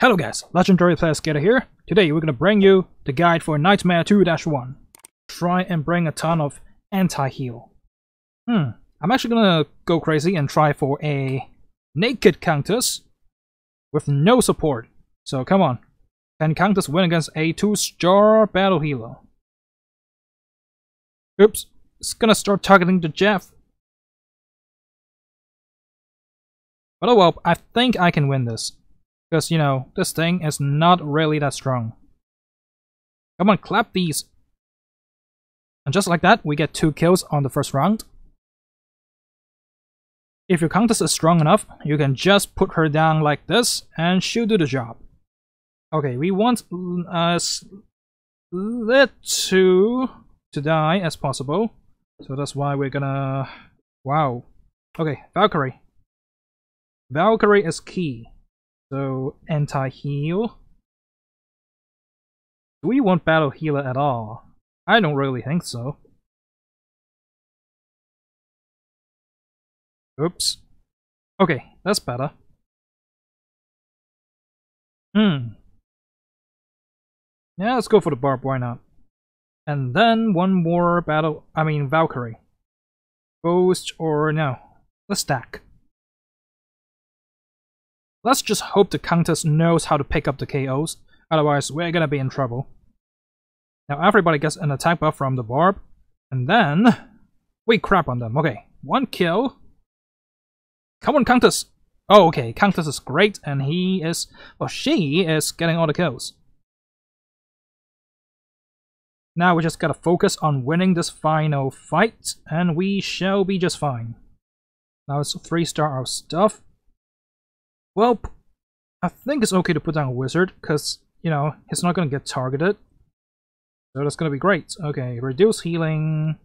Hello guys, Legendary Player Skater here. Today we're gonna bring you the guide for Nightmare 2-1. Try and bring a ton of anti-heal. Hmm, I'm actually gonna go crazy and try for a naked Countess with no support. So come on, can Countess win against a 2-star battle healer? Oops, it's gonna start targeting the Jeff. But oh well, I think I can win this. Because, you know, this thing is not really that strong. Come on, clap these. And just like that, we get two kills on the first round. If your countess is strong enough, you can just put her down like this, and she'll do the job. Okay, we want uh, as little to die as possible. So that's why we're gonna... Wow. Okay, Valkyrie. Valkyrie is key. So, anti-heal. Do we want battle healer at all? I don't really think so. Oops. Okay, that's better. Hmm. Yeah, let's go for the barb, why not? And then one more battle, I mean Valkyrie. Ghost or no. Let's stack. Let's just hope the Countess knows how to pick up the KOs, otherwise we're gonna be in trouble. Now everybody gets an attack buff from the Barb, and then we crap on them. Okay, one kill. Come on, Countess! Oh, okay, Countess is great, and he is, well, she is getting all the kills. Now we just gotta focus on winning this final fight, and we shall be just fine. Now it's 3 star our stuff. Well, I think it's okay to put down a wizard, because, you know, he's not going to get targeted. So that's going to be great. Okay, reduce healing.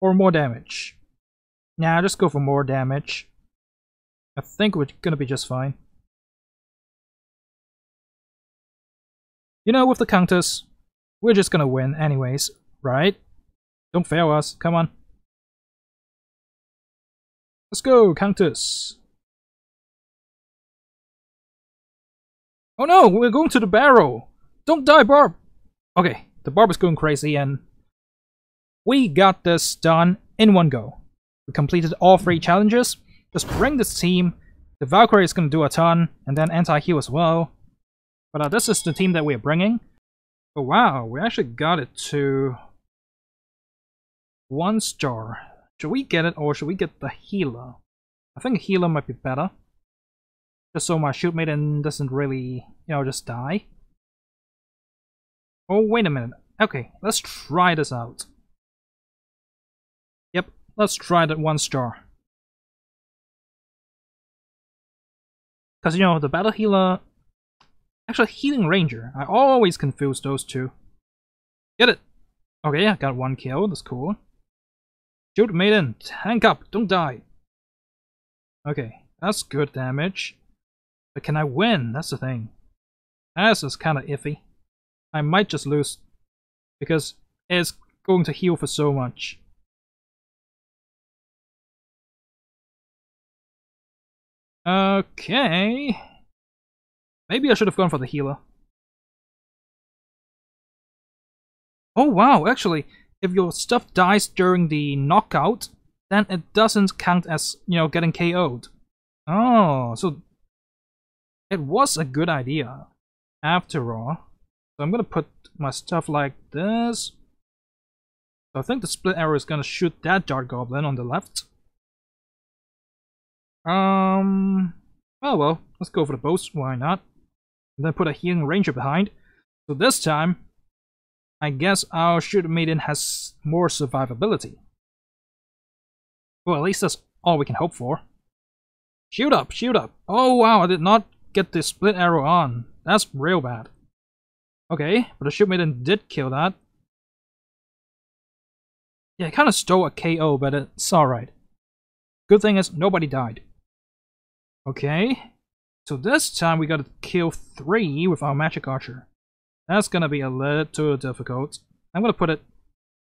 Or more damage. Nah, just go for more damage. I think we're going to be just fine. You know, with the Countess, we're just going to win anyways, right? Don't fail us, come on. Let's go, Countess! Oh no, we're going to the barrel! Don't die, Barb! Okay, the Barb is going crazy and we got this done in one go. We completed all three challenges. Just bring this team. The Valkyrie is going to do a ton, and then anti-heal as well. But uh, this is the team that we're bringing. Oh wow, we actually got it to one star. Should we get it or should we get the healer? I think healer might be better. Just so my shield maiden doesn't really, you know, just die. Oh, wait a minute. Okay, let's try this out. Yep, let's try that one star. Because, you know, the battle healer... Actually, healing ranger. I always confuse those two. Get it! Okay, I got one kill. That's cool. Shoot, maiden! Tank up! Don't die! Okay, that's good damage. But can I win? That's the thing. This is kinda iffy. I might just lose. Because it's going to heal for so much. Okay. Maybe I should have gone for the healer. Oh wow, actually, if your stuff dies during the knockout, then it doesn't count as, you know, getting KO'd. Oh, so it was a good idea, after all. So I'm gonna put my stuff like this. So I think the split arrow is gonna shoot that dart goblin on the left. Um, oh well, let's go for the boast, why not? And then put a healing ranger behind. So this time, I guess our Shield Maiden has more survivability. Well, at least that's all we can hope for. Shoot up, shoot up. Oh wow, I did not get the split arrow on. That's real bad. Okay, but the Shield Maiden did kill that. Yeah, it kind of stole a KO, but it's alright. Good thing is, nobody died. Okay, so this time we gotta kill three with our Magic Archer. That's gonna be a little too difficult. I'm gonna put it...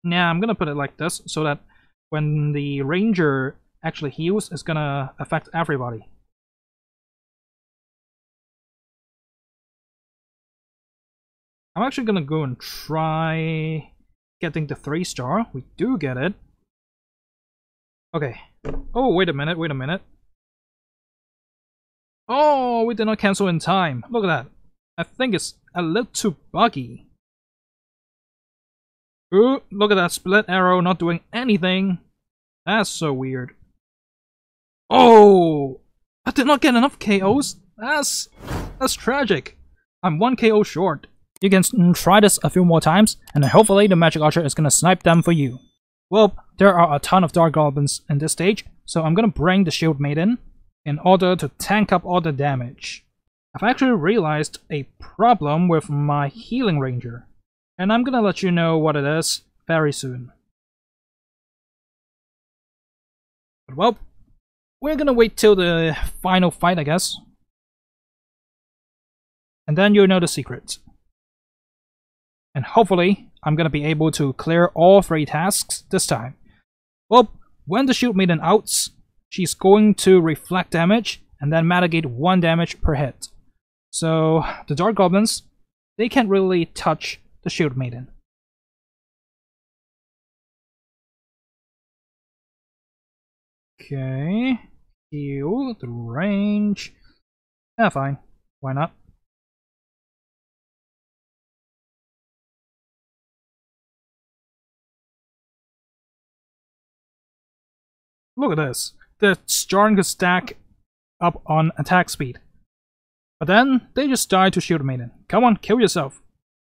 Now nah, I'm gonna put it like this, so that when the ranger actually heals, it's gonna affect everybody. I'm actually gonna go and try getting the three star. We do get it. Okay. Oh, wait a minute, wait a minute. Oh, we did not cancel in time. Look at that. I think it's a little too buggy. Ooh, look at that split arrow not doing anything. That's so weird. Oh! I did not get enough KOs? That's... that's tragic. I'm one KO short. You can try this a few more times, and hopefully the Magic Archer is gonna snipe them for you. Well, there are a ton of Dart Goblins in this stage, so I'm gonna bring the Shield Maiden in order to tank up all the damage. I've actually realized a problem with my Healing Ranger, and I'm gonna let you know what it is very soon. But well, we're gonna wait till the final fight, I guess. And then you'll know the secret. And hopefully, I'm gonna be able to clear all three tasks this time. Well, when the Shield Maiden outs, she's going to reflect damage and then mitigate 1 damage per hit. So, the Dart Goblins, they can't really touch the Shield Maiden. Okay, heal the range. Yeah, fine. Why not? Look at this. The Jarn stack up on attack speed. But then, they just died to Shield Maiden. Come on, kill yourself.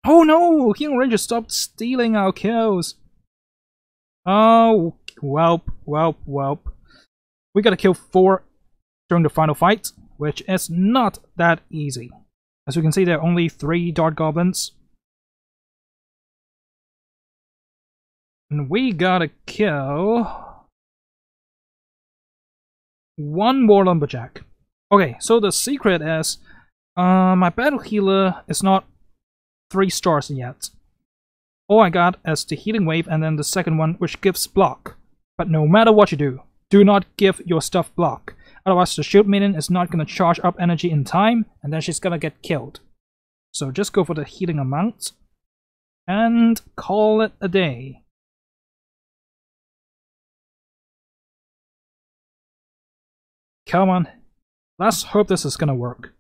Oh no! King Ranger stopped stealing our kills! Oh, whelp, whelp, whelp. We gotta kill four during the final fight, which is not that easy. As you can see, there are only three Dart Goblins. And we gotta kill... One more Lumberjack. Okay, so the secret is... Uh, my Battle Healer is not three stars yet. All I got is the healing wave and then the second one which gives block. But no matter what you do, do not give your stuff block. Otherwise the shield maiden is not gonna charge up energy in time and then she's gonna get killed. So just go for the healing amount and call it a day. Come on. Let's hope this is gonna work.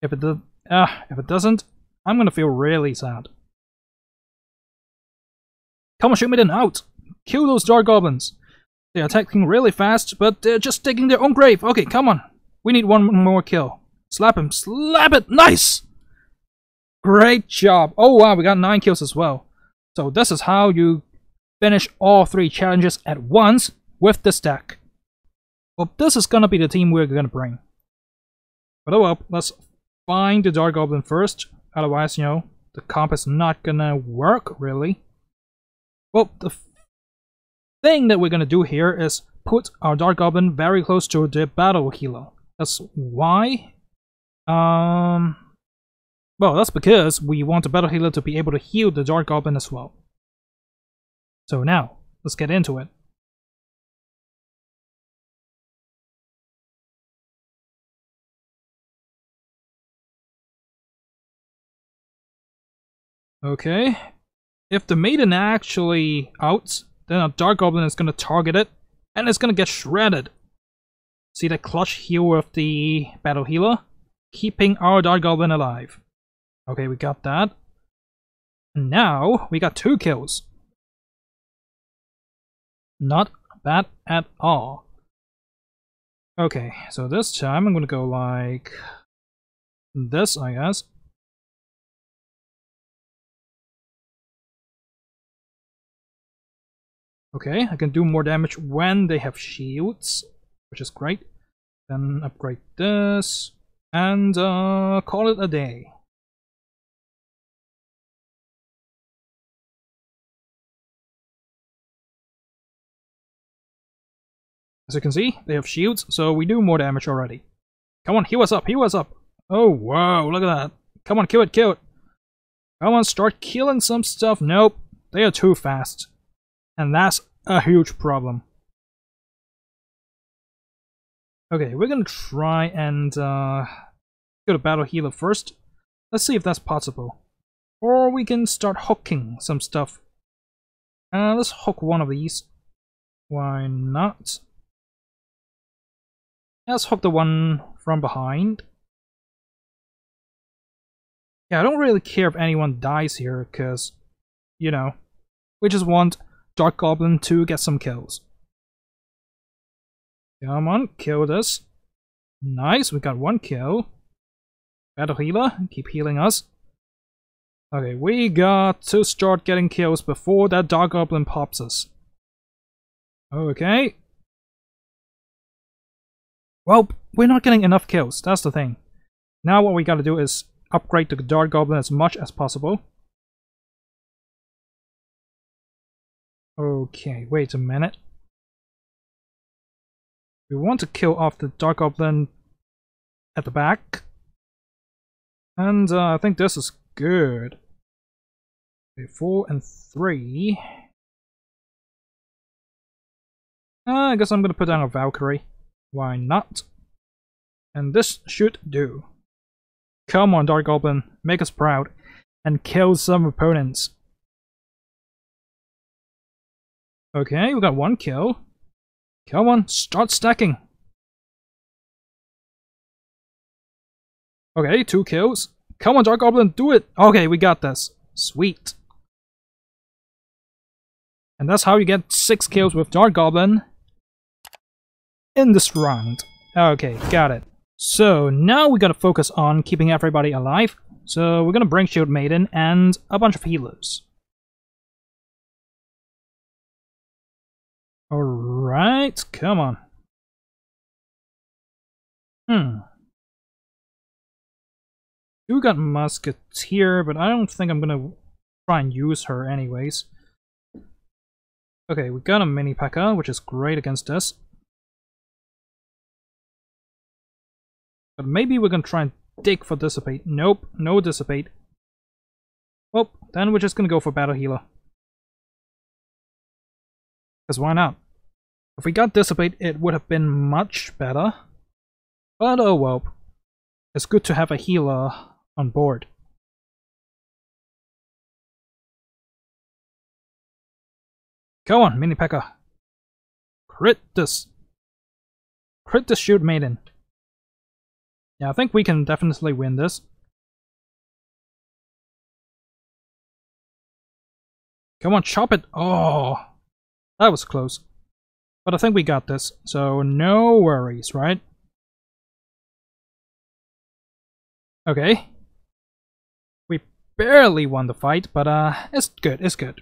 If it, do uh, if it doesn't, I'm gonna feel really sad. Come on, shoot me then out! Kill those dart goblins! They're attacking really fast, but they're just digging their own grave. Okay, come on. We need one more kill. Slap him. Slap it! Nice! Great job. Oh wow, we got 9 kills as well. So this is how you finish all 3 challenges at once with this deck. This is gonna be the team we're gonna bring. But oh well, let's find the Dart Goblin first. Otherwise, you know, the comp is not gonna work, really. Well, the thing that we're gonna do here is put our Dart Goblin very close to the Battle Healer. That's why. Um. Well, that's because we want the Battle Healer to be able to heal the Dart Goblin as well. So now, let's get into it. Okay. If the maiden actually outs, then a Dart Goblin is gonna target it, and it's gonna get shredded. See that clutch heal with the Battle Healer? Keeping our Dart Goblin alive. Okay, we got that. And now, we got two kills. Not bad at all. Okay, so this time I'm gonna go like this, I guess. Okay, I can do more damage when they have shields, which is great. Then upgrade this, and uh, call it a day. As you can see, they have shields, so we do more damage already. Come on, heal us up, heal us up! Oh, wow, look at that. Come on, kill it, kill it! Come on, start killing some stuff. Nope, they are too fast. And that's a huge problem. Okay, we're gonna try and uh, go to Battle Healer first. Let's see if that's possible. Or we can start hooking some stuff. Uh, let's hook one of these. Why not? Let's hook the one from behind. Yeah, I don't really care if anyone dies here, because, you know, we just want Dart Goblin to get some kills. Come on, kill this. Nice, we got one kill. Battle healer, keep healing us. Okay, we got to start getting kills before that Dart Goblin pops us. Okay. Well, we're not getting enough kills, that's the thing. Now what we gotta do is upgrade the Dart Goblin as much as possible. Okay, wait a minute. We want to kill off the Dart Goblin at the back. And uh, I think this is good. Okay, four and three. Uh, I guess I'm gonna put down a Valkyrie. Why not? And this should do. Come on, Dart Goblin, make us proud, and kill some opponents. Okay, we got one kill. Come on, start stacking. Okay, two kills. Come on, Dart Goblin, do it! Okay, we got this. Sweet. And that's how you get six kills with Dart Goblin in this round. Okay, got it. So now we gotta focus on keeping everybody alive. So we're gonna bring Shield Maiden and a bunch of healers. Alright, come on. Hmm. You got Musketeer, but I don't think I'm gonna try and use her anyways. Okay, we got a Mini P.E.K.K.A, which is great against us. But maybe we're gonna try and dig for Dissipate. Nope, no Dissipate. Well, then we're just gonna go for Battle Healer. Because why not? If we got Dissipate, it would have been much better. But oh well. It's good to have a healer on board. Go on, Mini P.E.K.K.A. Crit this. Crit the Shield Maiden. Yeah, I think we can definitely win this. Come on, chop it! Oh, that was close. But I think we got this, so no worries, right? Okay. We barely won the fight, but uh, it's good, it's good.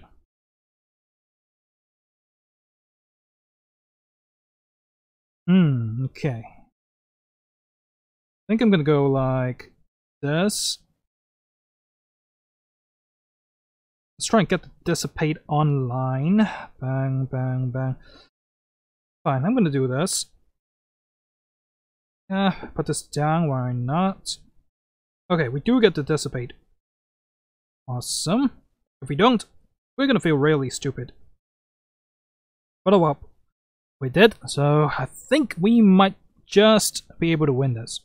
Hmm, okay I think I'm gonna go like this. Let's try and get the dissipate online. Bang, bang, bang. Fine, I'm gonna do this. Uh, put this down, why not? Okay, we do get the dissipate. Awesome. If we don't, we're gonna feel really stupid. But oh well. We did, so I think we might just be able to win this.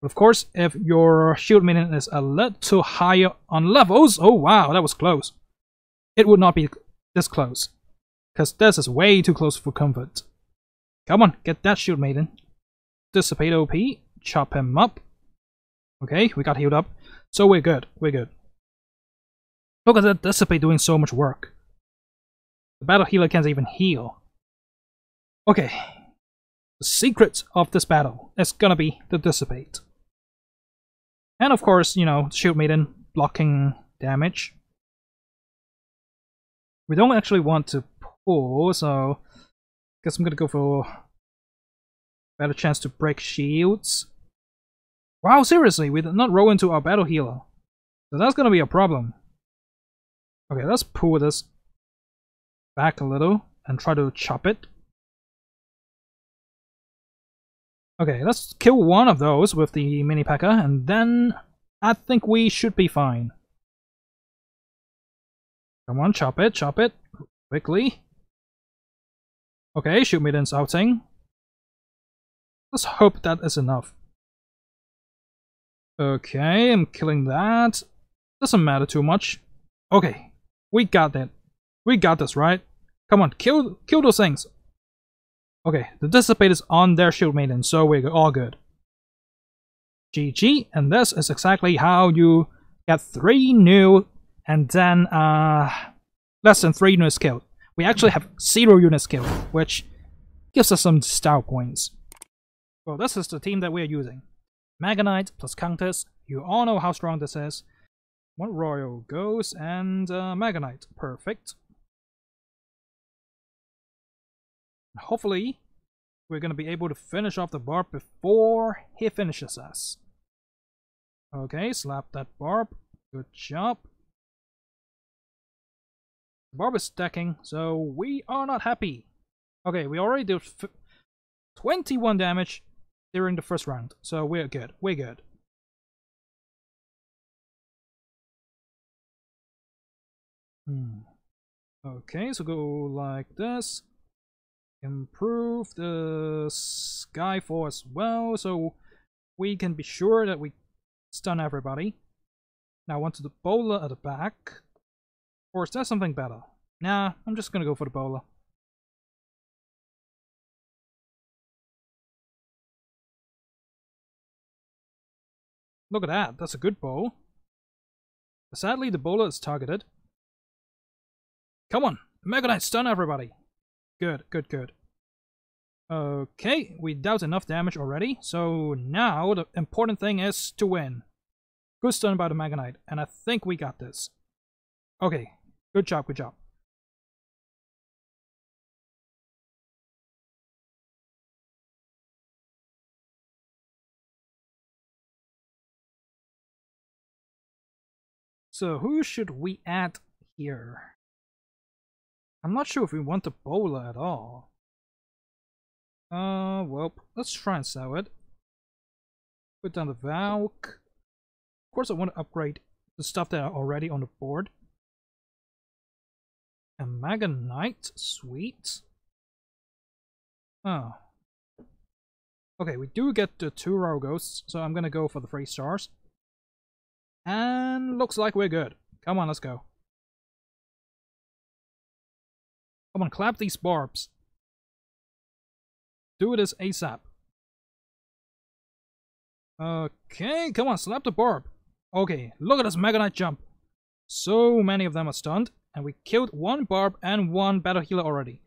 But of course, if your shield maiden is a little too higher on levels, oh wow, that was close. It would not be this close. Because this is way too close for comfort. Come on, get that shield maiden. Dissipate OP, chop him up. Okay, we got healed up. So we're good, we're good. Look at that Dissipate doing so much work. The battle healer can't even heal. Okay. The secret of this battle is gonna be the Dissipate. And of course, you know, Shield Maiden blocking damage. We don't actually want to pull, so I guess I'm gonna go for better chance to break shields. Wow, seriously, we did not roll into our battle healer. So that's gonna be a problem. Okay, let's pull this back a little and try to chop it. Okay, let's kill one of those with the mini P.E.K.K.A. and then I think we should be fine. Come on, chop it, chop it. Quickly. Okay, Shield Maiden's outing. Let's hope that is enough. Okay, I'm killing that. Doesn't matter too much. Okay, we got that. We got this, right? Come on, kill kill those things. Okay, the Dissipate is on their shield maiden, so we're all good. GG, and this is exactly how you get 3 new and then uh, less than 3 new killed. We actually have 0 units killed, which gives us some style points. Well, this is the team that we're using. Mega plus Countess, you all know how strong this is. One Royal Ghost and uh, perfect. Hopefully, we're going to be able to finish off the barb before he finishes us. Okay, slap that barb. Good job. Barb is stacking, so we are not happy. Okay, we already did 21 damage during the first round, so we're good. We're good. Hmm. Okay, so go like this. Improve the Skyfall as well, so we can be sure that we stun everybody. Now onto the bowler at the back. Or is there something better? Nah, I'm just gonna go for the bowler. Look at that, that's a good bowl. Sadly, the bowler is targeted. Come on, Mega Knight stun everybody. Good, good, good. Okay, we dealt enough damage already, so now the important thing is to win. Good stun by the Mega Knight, and I think we got this. Okay, good job, good job. So who should we add here? I'm not sure if we want the bowler at all. Uh, well, let's try and sell it. Put down the Valk. Of course I want to upgrade the stuff that are already on the board. A Knight, sweet. Oh. Okay, we do get the two Royal Ghosts, so I'm gonna go for the three stars. And looks like we're good. Come on, let's go. Come on, clap these barbs. Do this ASAP. Okay, come on, slap the barb. Okay, look at this Knight jump. So many of them are stunned, and we killed one barb and one battle healer already.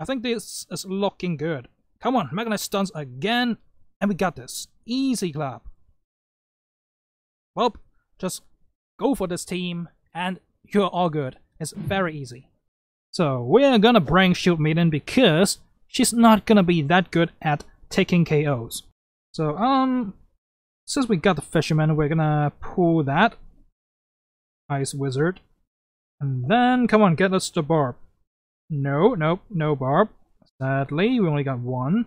I think this is looking good. Come on, Knight stuns again, and we got this. Easy clap. Well, just go for this team, and you're all good. It's very easy. So we're gonna bring Shield Maiden because she's not gonna be that good at taking KOs. So um, since we got the Fisherman, we're gonna pull that Ice Wizard, and then come on, get us the Barb. No, nope, no Barb. Sadly, we only got one.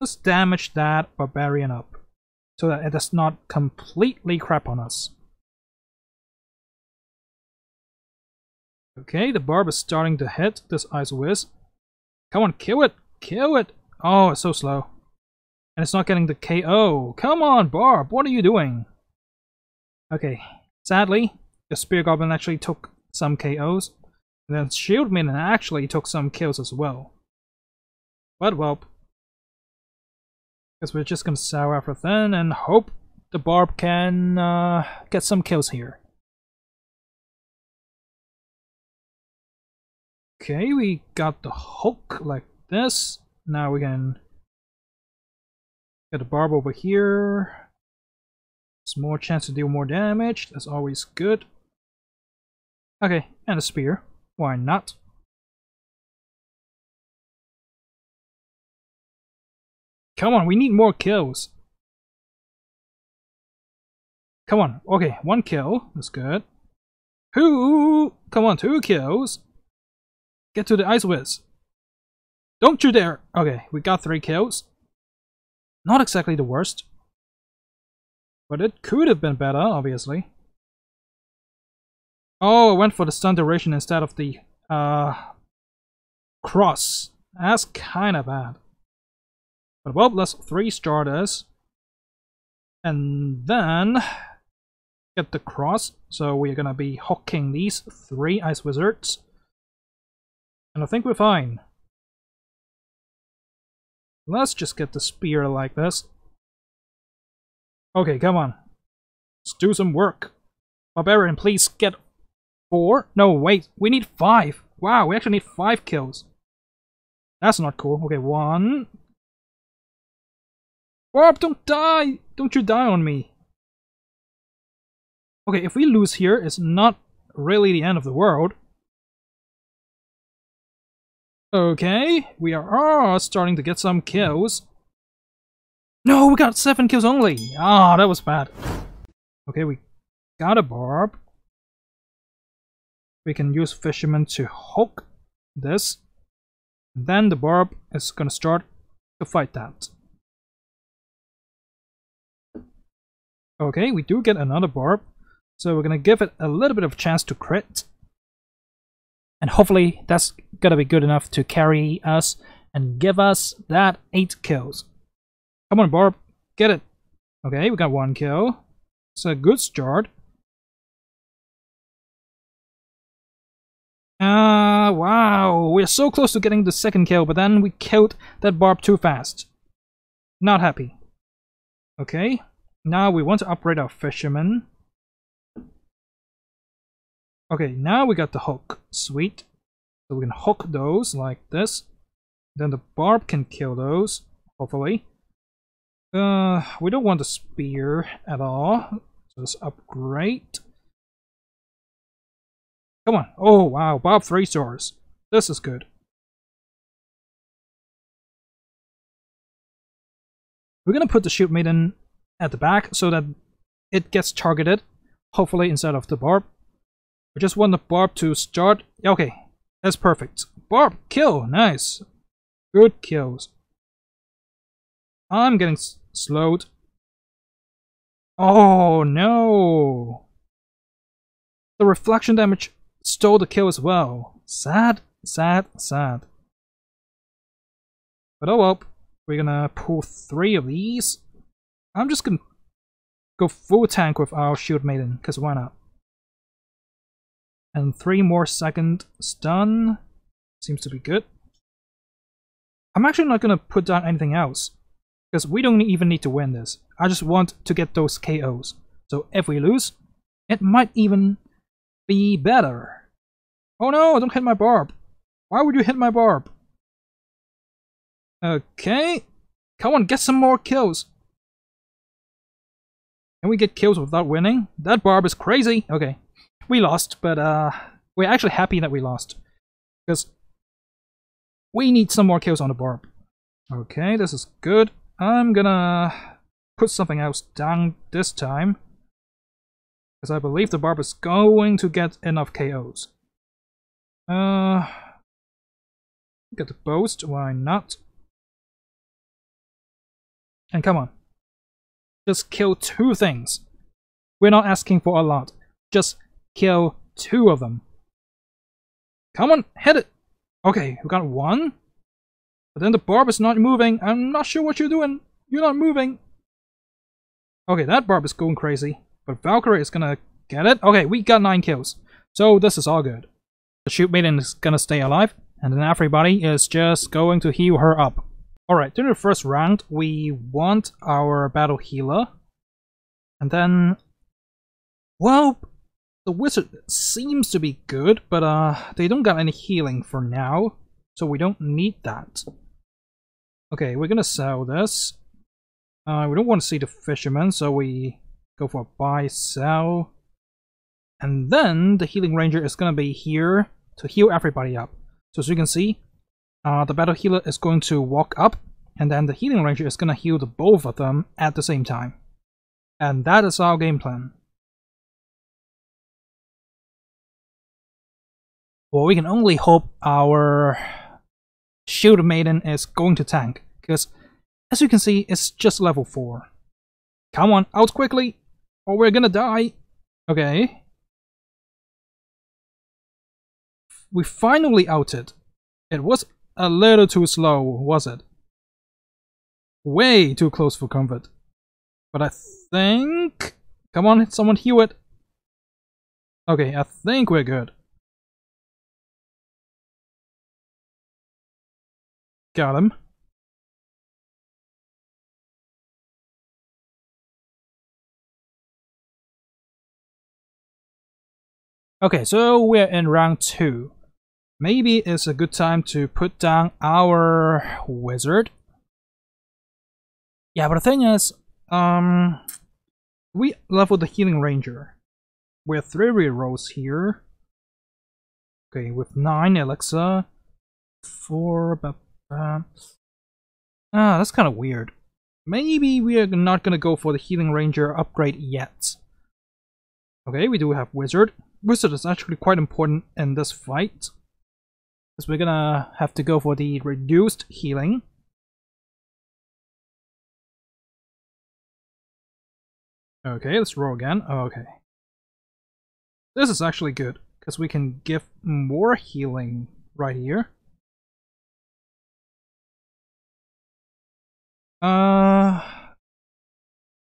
Let's damage that Barbarian up so that it does not completely crap on us. Okay, the barb is starting to hit this Ice Whiz. Come on, kill it! Kill it! Oh, it's so slow. And it's not getting the KO. Come on, Barb, what are you doing? Okay, sadly, the Spear Goblin actually took some KOs. And then Shield Maiden actually took some kills as well. But well, guess we're just gonna sour everything and hope the Barb can uh, get some kills here. Okay, we got the hook like this. Now we can get the barb over here. It's more chance to deal more damage. That's always good. Okay, and a spear. Why not? Come on, we need more kills. Come on. Okay, one kill. That's good. Who? Come on, two kills. Get to the Ice Whiz. Don't you dare! Okay, we got three kills. Not exactly the worst. But it could have been better, obviously. Oh, I went for the stun duration instead of the uh, cross. That's kind of bad. But well, let's three starters. And then get the cross. So we're gonna be hooking these three ice wizards. And I think we're fine. Let's just get the spear like this. Okay, come on. Let's do some work. Barbarian, please get four? No, wait, we need five. Wow, we actually need five kills. That's not cool. Okay, one. Barb, don't die! Don't you die on me. Okay, if we lose here, it's not really the end of the world. Okay, we are starting to get some kills. No, we got seven kills only! Ah, that was bad. Okay, we got a barb. We can use fisherman to hook this. Then the barb is gonna start to fight that. Okay, we do get another barb. So we're gonna give it a little bit of chance to crit. And hopefully that's gonna be good enough to carry us and give us that 8 kills. Come on, Barb. Get it. Okay, we got one kill. It's a good start. Ah, uh, wow. We're so close to getting the second kill, but then we killed that Barb too fast. Not happy. Okay, now we want to upgrade our fisherman. Okay, now we got the hook. Sweet. So we can hook those like this. Then the barb can kill those, hopefully. Uh, we don't want the spear at all. So let's upgrade. Come on. Oh, wow. Barb 3 stars. This is good. We're gonna put the shield maiden at the back so that it gets targeted, hopefully instead of the barb. We just want the barb to start. Okay, that's perfect. Barb, kill, nice. Good kills. I'm getting slowed. Oh no! The reflection damage stole the kill as well. Sad, sad, sad. But oh well, we're gonna pull three of these. I'm just gonna go full tank with our shield maiden, because why not? And three more second stun. Seems to be good. I'm actually not to put down anything else. Because we don't even need to win this. I just want to get those KOs. So if we lose, it might even be better. Oh no, don't hit my barb. Why would you hit my barb? Okay. Come on, get some more kills. Can we get kills without winning? That barb is crazy. Okay. We lost, but uh, we're actually happy that we lost. Because we need some more kills on the barb. Okay, this is good. I'm gonna put something else down this time. Because I believe the barb is going to get enough KOs. Uh, get the boast, why not? And come on. Just kill two things. We're not asking for a lot. Just kill two of them. Come on, hit it! Okay, we got one. But then the barb is not moving. I'm not sure what you're doing. You're not moving. Okay, that barb is going crazy. But Valkyrie is gonna get it. Okay, we got nine kills. So this is all good. The shield maiden is gonna stay alive. And then everybody is just going to heal her up. Alright, during the first round, we want our battle healer. And then... Well, the wizard seems to be good, but uh, they don't got any healing for now, so we don't need that. Okay, we're gonna sell this. Uh, we don't want to see the fisherman, so we go for buy, sell. And then the healing ranger is gonna be here to heal everybody up. So as you can see, uh, the battle healer is going to walk up, and then the healing ranger is gonna heal the both of them at the same time. And that is our game plan. Well, we can only hope our Shield Maiden is going to tank, because as you can see, it's just level 4. Come on, out quickly, or we're gonna die. Okay. We finally outed. It was a little too slow, was it? Way too close for comfort. But I think... Come on, someone heal it. Okay, I think we're good. Got him. Okay, so we're in round 2. Maybe it's a good time to put down our wizard. Yeah, but the thing is, um, we leveled the healing ranger. We have three rerolls here. Okay, with nine elixir, four. Uh, ah, that's kind of weird. Maybe we are not gonna go for the healing ranger upgrade yet. Okay, we do have wizard. Wizard is actually quite important in this fight. Because we're gonna have to go for the reduced healing. Okay, let's roll again. okay. This is actually good, because we can give more healing right here. Uh,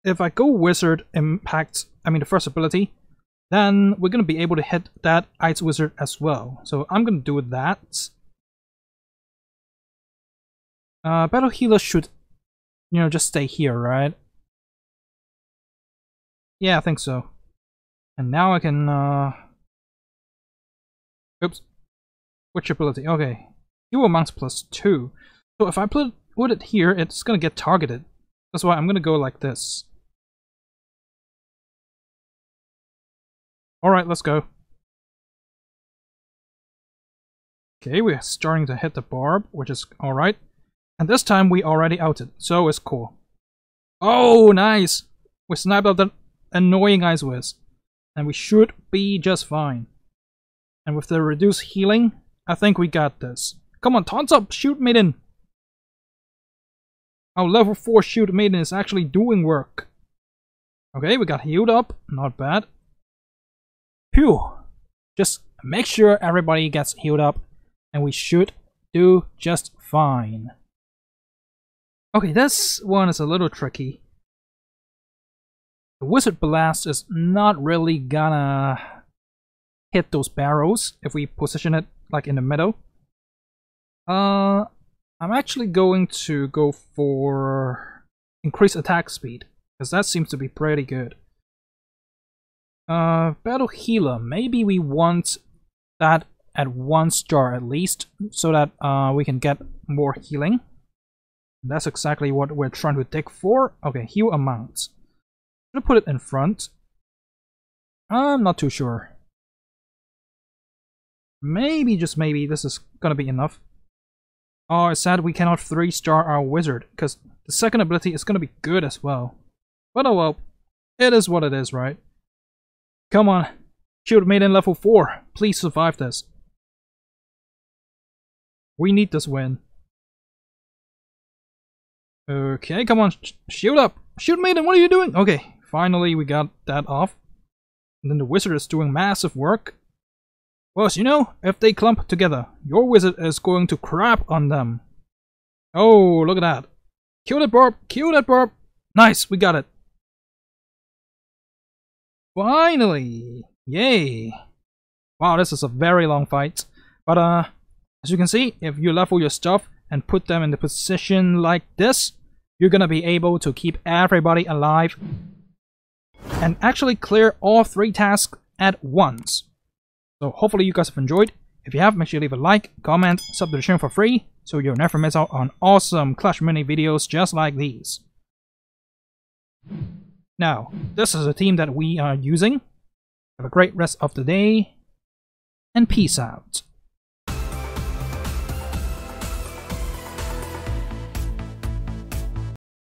if I go Wizard Impact, I mean the first ability, then we're going to be able to hit that Ice Wizard as well. So I'm going to do that. Uh, Battle Healer should, you know, just stay here, right? Yeah, I think so. And now I can, uh... Oops. Which ability? Okay. You amounts plus 2. So if I put, put it here, it's gonna get targeted. That's why I'm gonna go like this. Alright, let's go. Okay, we're starting to hit the barb, which is alright. And this time we already outed, so it's cool. Oh, nice! We sniped out the annoying Ice Wiz. And we should be just fine. And with the reduced healing, I think we got this. Come on, taunts up! Shield maiden! Our level 4 shield maiden is actually doing work. Okay, we got healed up. Not bad. Phew. Just make sure everybody gets healed up and we should do just fine. Okay, this one is a little tricky. The Wizard Blast is not really gonna hit those barrels if we position it like in the middle. Uh, I'm actually going to go for increased attack speed because that seems to be pretty good. Uh, Battle Healer. Maybe we want that at one star at least, so that uh, we can get more healing. That's exactly what we're trying to dig for. Okay, heal amounts. I'm gonna put it in front. I'm not too sure. Maybe, just maybe, this is gonna be enough. Oh, it's sad we cannot 3-star our wizard, because the second ability is gonna be good as well. But oh well, it is what it is, right? Come on. Shield Maiden level 4. Please survive this. We need this win. Okay, come on. Shield up. Shield Maiden, what are you doing? Okay, finally we got that off. And then the wizard is doing massive work. Well, you know, if they clump together, your wizard is going to crap on them. Oh, look at that. Kill that barb. Kill that barb. Nice, we got it. Finally! Yay! Wow, this is a very long fight. But uh, as you can see, if you level your stuff and put them in the position like this, you're gonna be able to keep everybody alive and actually clear all three tasks at once. So hopefully you guys have enjoyed. If you have, make sure you leave a like, comment, sub to the channel for free, so you'll never miss out on awesome Clash Mini videos just like these. Now, this is a team that we are using. Have a great rest of the day, and peace out.